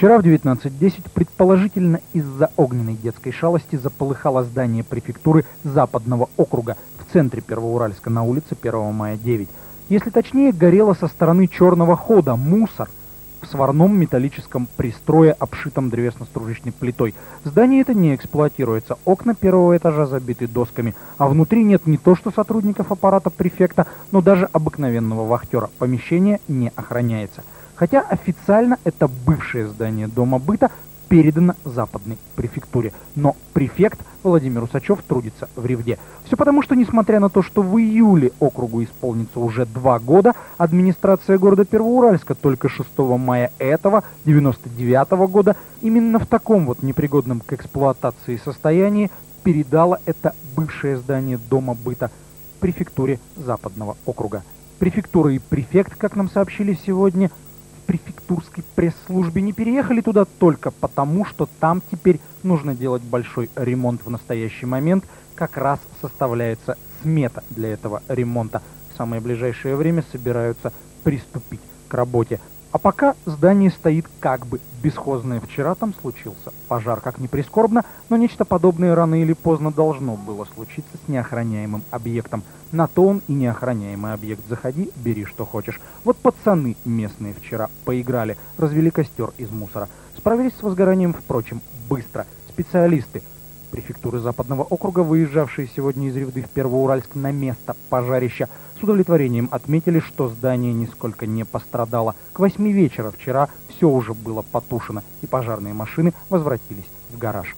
Вчера в 19.10 предположительно из-за огненной детской шалости заполыхало здание префектуры Западного округа в центре Первоуральска на улице 1 мая 9. Если точнее, горело со стороны черного хода мусор в сварном металлическом пристрое, обшитом древесно-стружечной плитой. Здание это не эксплуатируется. Окна первого этажа забиты досками, а внутри нет не то что сотрудников аппарата префекта, но даже обыкновенного вахтера. Помещение не охраняется. Хотя официально это бывшее здание Дома быта передано западной префектуре. Но префект Владимир Усачев трудится в Ревде. Все потому, что несмотря на то, что в июле округу исполнится уже два года, администрация города Первоуральска только 6 мая этого, 99 -го года, именно в таком вот непригодном к эксплуатации состоянии передала это бывшее здание Дома быта префектуре Западного округа. Префектура и префект, как нам сообщили сегодня, префектурской пресс-службе не переехали туда только потому, что там теперь нужно делать большой ремонт в настоящий момент. Как раз составляется смета для этого ремонта. В самое ближайшее время собираются приступить к работе. А пока здание стоит как бы бесхозное. Вчера там случился пожар, как ни прискорбно, но нечто подобное рано или поздно должно было случиться с неохраняемым объектом. На то он и неохраняемый объект. Заходи, бери что хочешь. Вот пацаны местные вчера поиграли, развели костер из мусора. Справились с возгоранием, впрочем, быстро. Специалисты префектуры Западного округа, выезжавшие сегодня из Ревды в Первоуральск на место пожарища, с удовлетворением отметили, что здание нисколько не пострадало. К восьми вечера вчера все уже было потушено, и пожарные машины возвратились в гараж.